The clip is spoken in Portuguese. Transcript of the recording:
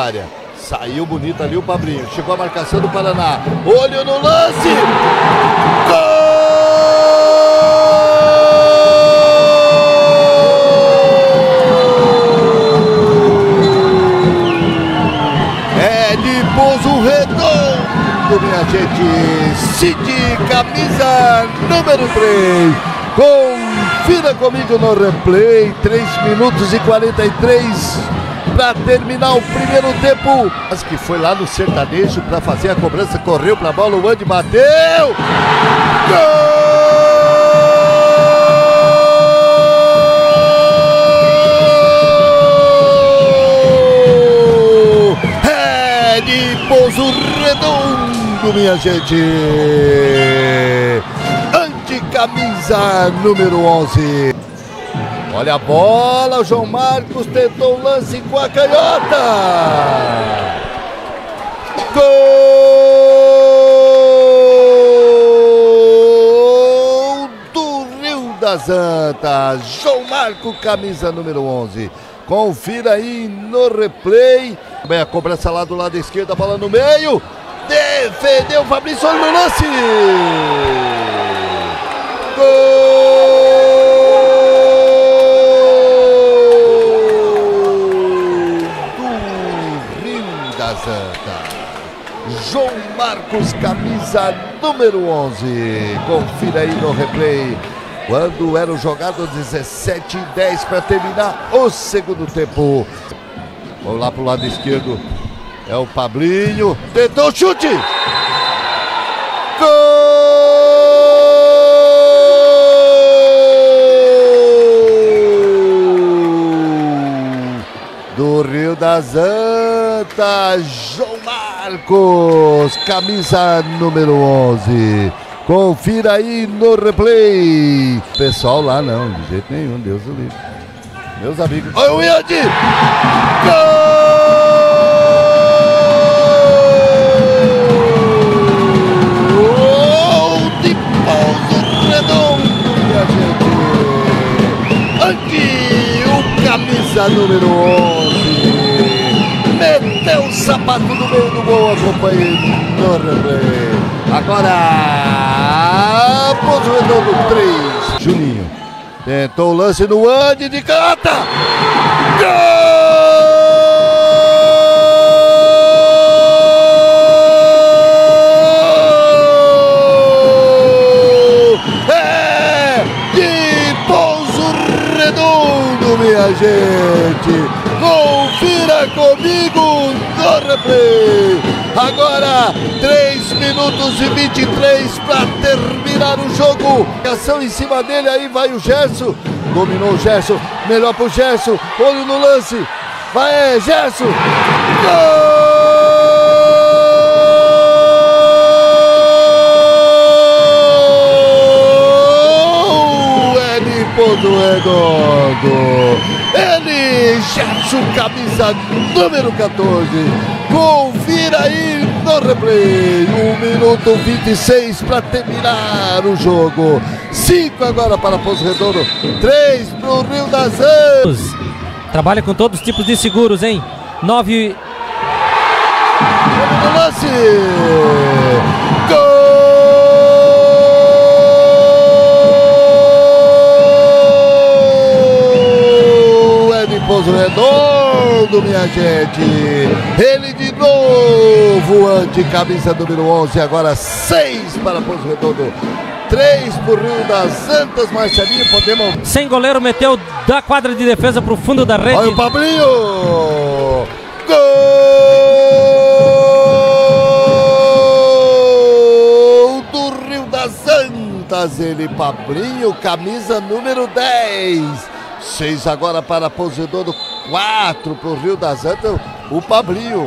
área. Saiu bonito ali o Pablinho. Chegou a marcação do Paraná. Olho no lance. Gol! É de Pouso Redondo, minha gente. Cid, camisa número 3. Confira comigo no replay. 3 minutos e 43 para terminar o primeiro tempo. Mas que foi lá no sertanejo para fazer a cobrança, correu para a bola, o Andy bateu. Gol! De Pouso Redondo, minha gente. Anticamisa número 11. Olha a bola, o João Marcos tentou o lance com a canhota. Gol do Rio das Antas. João Marcos, camisa número 11. Confira aí no replay. Bem, a cobrança lá do lado esquerdo, a bola no meio. Defendeu o Fabrício no lance. João Marcos, camisa número 11. Confira aí no replay. Quando era jogado 17 e 10 para terminar o segundo tempo. Vamos lá para o lado esquerdo. É o Pablinho. Tentou o chute. Gol! Do Rio das Antas, Marcos, camisa número 11. Confira aí no replay. Pessoal lá não, de jeito nenhum, Deus o livre. Meus amigos. Olha o Yandi! Gol de Pouso Redondo, minha gente. Andi, o camisa número 11 meteu o sapato no meio do gol, replay. Agora, Pouso Redondo 3. Juninho tentou o lance no Andy de canta. Gol! É Redondo, minha gente. Confira comigo no replay. Agora, 3 minutos e 23 para terminar o jogo. Ação em cima dele, aí vai o Gerson. Dominou o Gerson, melhor pro Gerson. Olho no lance. Vai, Gerson. Gol! É de Gerson, camisa número 14. Confira aí no replay. 1 minuto 26 para terminar o jogo. 5 agora para Pouso Redondo. 3 para o Rio das Antas. Trabalha com todos os tipos de seguros, hein? 9. No lance. Pouso Redondo, minha gente. Ele de novo, ante camisa número 11. Agora 6 para Pouso Redondo. 3 para o Rio das Antas, Marcelinho. Podemos. Sem goleiro, meteu da quadra de defesa pro fundo da rede. Olha o Pablinho! Gol do Rio das Antas, ele, Pablinho, camisa número 10. Seis agora para Pouso Redondo, quatro para o Rio das Antas, o Pablinho.